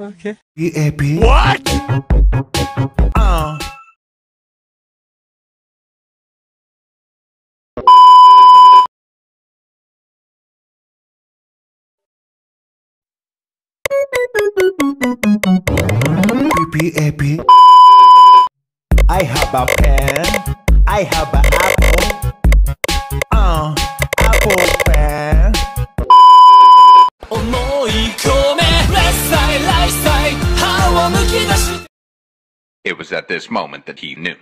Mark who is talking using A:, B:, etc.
A: Okay.
B: EAP.
C: What?
B: Uh. PPAP. I have a pen. I have an apple. Uh, apple
C: It was at this moment that he knew.